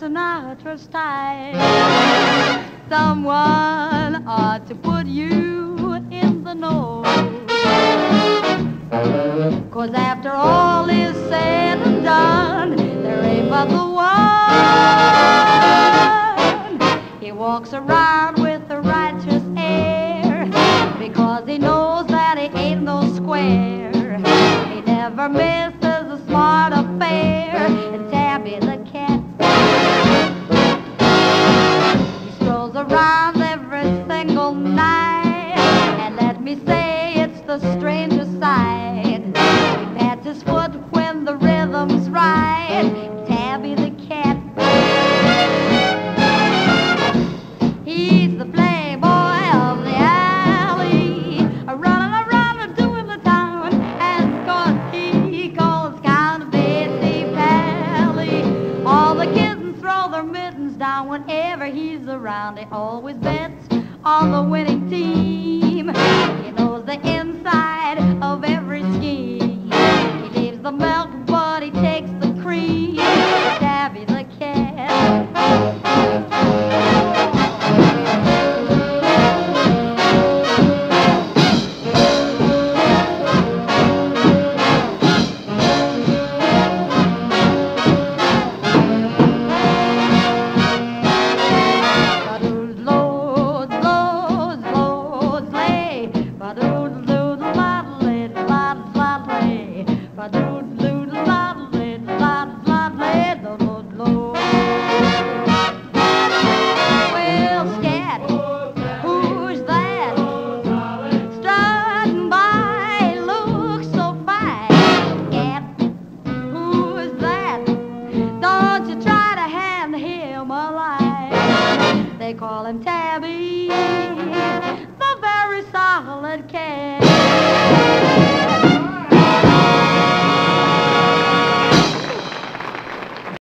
Sinatra's style. Someone ought to put you in the know. Cause after all is said and done, there ain't but the one. He walks around with a righteous air because he knows that he ain't no square. He never misses. The strangest side. He pats his foot when the rhythm's right. Tabby the cat. He's the playboy of the alley, running around and doing the town. And cause he calls count Basie Pally. All the kittens throw their mittens down whenever he's around. He always bets on the winning team. They call him Tabby